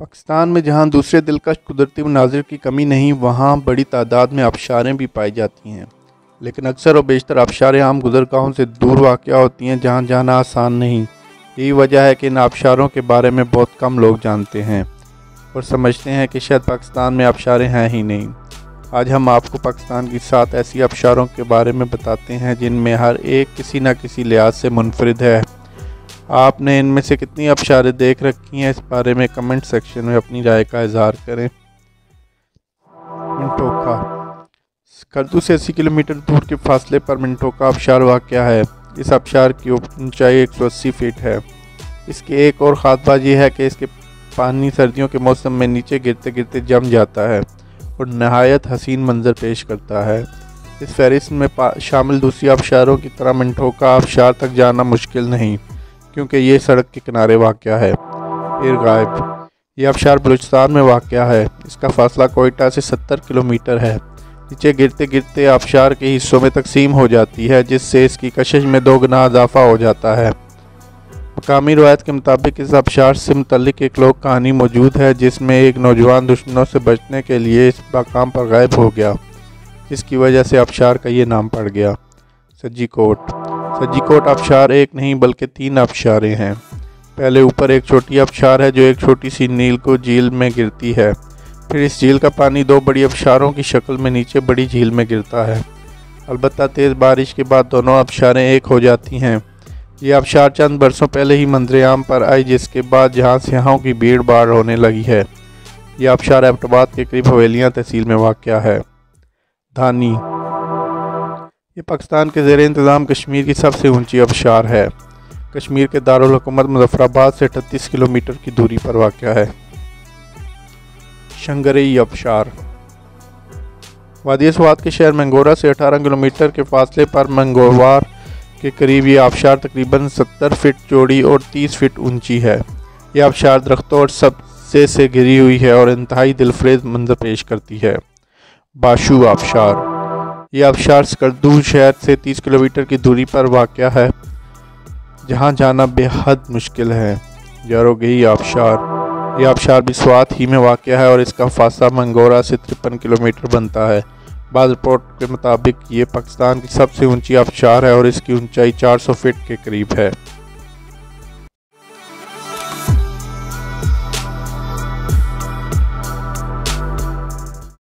पाकिस्तान में जहाँ दूसरे दिलकश कुदरती मनाजिर की कमी नहीं, वहाँ बड़ी तादाद में आबशारें भी पाई जाती हैं। लेकिन अक्सर और बेशतर आबशारें आम गुजरगाहों से दूर वाक़ होती हैं, जहाँ जाना आसान नहीं। यही वजह है कि इन आबशारों के बारे में बहुत कम लोग जानते हैं और समझते हैं कि शायद पाकिस्तान में आबशारें हैं ही नहीं। आज हम आपको पाकिस्तान की सात ऐसी आबशारों के बारे में बताते हैं, जिनमें हर एक किसी न किसी लिहाज से मुनफरद है। आपने इनमें से कितनी आबशारें देख रखी हैं? इस बारे में कमेंट सेक्शन में अपनी राय का इजहार करें। मिनटोका करदू से अस्सी किलोमीटर दूर के फासले पर मिनटोका आबशार वाक़ है। इस आबशार की ऊंचाई 180 फीट है। इसकी एक और ख़ास बात यह है कि इसके पानी सर्दियों के मौसम में नीचे गिरते गिरते जम जाता है और नहायत हसीन मंजर पेश करता है। इस फहरिस्त में शामिल दूसरी आबशारों की तरह मिनटोका आबशार तक जाना मुश्किल नहीं। क्योंकि ये सड़क के किनारे वाक़ है? फिर गायब। यह आबशार बलूचिस्तान में वाक़ है? इसका फासला कोयटा से सत्तर किलोमीटर है। नीचे गिरते गिरते आबशार के हिस्सों में तकसीम हो जाती है, जिससे इसकी कशिश में दो गुना इजाफा हो जाता है। मकामी रवायत के मुताबिक इस आबशार से मुतलिक एक लोक कहानी मौजूद है, जिसमें एक नौजवान दुश्मनों से बचने के लिए इस मकाम पर गायब हो गया, जिसकी वजह से आबशार का ये नाम पड़ गया। सज्जी कोट। सज्जी कोट आबशार एक नहीं, बल्कि तीन आबशारें हैं। पहले ऊपर एक छोटी आबशार है, जो एक छोटी सी नील को झील में गिरती है। फिर इस झील का पानी दो बड़ी आबशारों की शक्ल में नीचे बड़ी झील में गिरता है। अलबत् तेज़ बारिश के बाद दोनों आबशारें एक हो जाती हैं। ये आबशार चंद बरसों पहले ही मंजरेआम पर आई, जिसके बाद जहाँ सियाहों की भीड़ भाड़ होने लगी है। यह आबशार एबटाबाद के करीब हवेलियाँ तहसील में वाक़ है। धानी ये पाकिस्तान के जेर इंतज़ाम कश्मीर की सबसे ऊँची आबशार है। कश्मीर के दारकूमत मुजफ्फराबाद से अठतीस किलोमीटर की दूरी पर वाक़ है। शंगरई अबशार। वादी स्वाद के शहर मंगोरा से 18 किलोमीटर के फासले पर मंगोवार के करीब ये आबशार तकरीबन 70 फीट चौड़ी और 30 फीट ऊँची है। ये आबशार दरख्तों और सबसे से घिरी हुई है और इंतहाई दिलफ्रेज मंजर पेश करती है। बाशु आबशार ये आबशार स्कर्दू शहर से 30 किलोमीटर की दूरी पर वाक़ है, जहाँ जाना बेहद मुश्किल है। यारोगही आबशार यह आबशार भी स्वात ही में वाक़ है और इसका फासला मंगोरा से तिरपन किलोमीटर बनता है। बाद रिपोर्ट के मुताबिक ये पाकिस्तान की सबसे ऊँची आबशार है और इसकी ऊंचाई 400 फीट के करीब है।